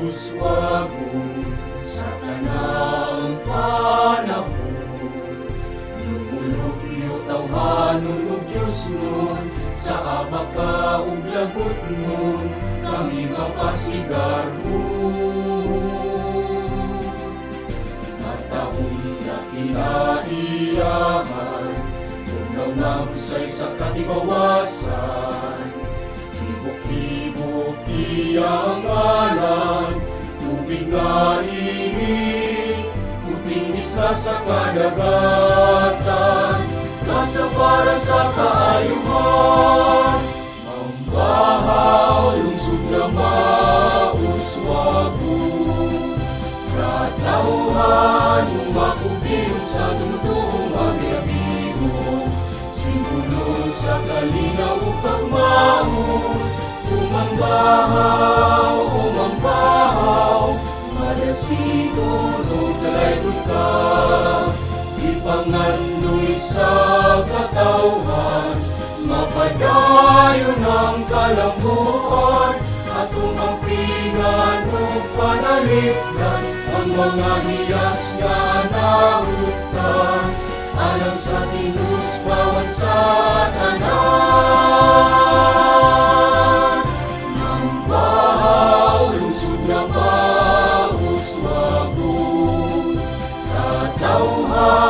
Uswago sa tanang panahon. Lumulubyo tawhanon o Diyos nun Sa abaka o Kami mapasigar mo. Mataong nakinaiyahan Tunaw na busay sa katibawasan. Hibok-hibok iyang nga inig Puting isla sa kadagatan Nasa para sa kaayuhan. Mambahaw, lungsod na mauswago Katauhan, umakubiyong sa tumutuong amigo Simulo sa kalinaw upang maun Umambahaw, Madasigo, naglalayod ka Ipangandoy sa katauhan Mapadayon ang kalambuan At umampingan o panaligdan Ang mga hiyas nga nahutan Alang sa tinus bawat sa tanan Nang Katauhan,